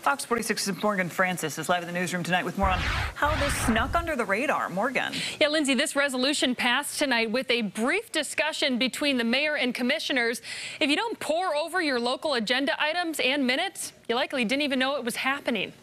Fox 46's Morgan Francis is live in the newsroom tonight with more on how this snuck under the radar. Morgan. Yeah, Lindsay, this resolution passed tonight with a brief discussion between the mayor and commissioners. If you don't pore over your local agenda items and minutes, you likely didn't even know it was happening.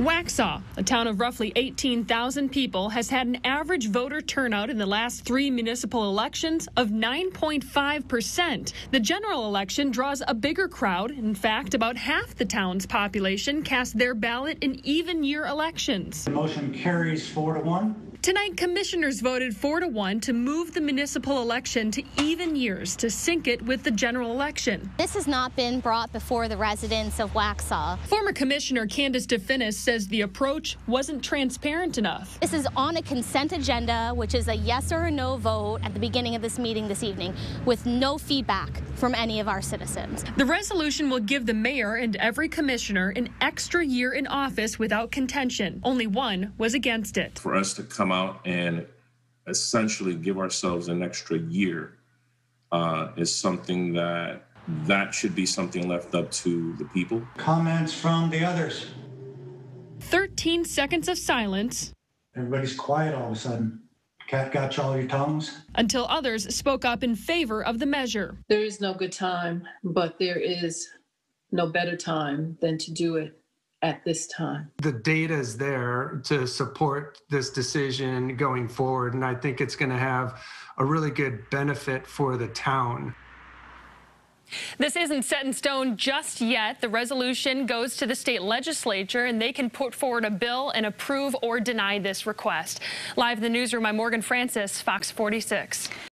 Waxhaw, a town of roughly 18,000 people, has had an average voter turnout in the last three municipal elections of 9.5%. The general election draws a bigger crowd. In fact, about half the town's population cast their ballot in even year elections. The motion carries four to one. Tonight, commissioners voted 4 to 1 to move the municipal election to even years to sync it with the general election. This has not been brought before the residents of Waxhaw. Former Commissioner Candice DeFinis says the approach wasn't transparent enough. This is on a consent agenda, which is a yes or a no vote at the beginning of this meeting this evening, with no feedback from any of our citizens. The resolution will give the mayor and every commissioner an extra year in office without contention. Only one was against it. For us to come out and essentially give ourselves an extra year uh, is something that that should be something left up to the people. Comments from the others. 13 seconds of silence. Everybody's quiet all of a sudden. Cat got you all your tongues? Until others spoke up in favor of the measure. There is no good time, but there is no better time than to do it at this time. The data is there to support this decision going forward, and I think it's going to have a really good benefit for the town. This isn't set in stone just yet. The resolution goes to the state legislature and they can put forward a bill and approve or deny this request. Live in the newsroom, I'm Morgan Francis, Fox 46.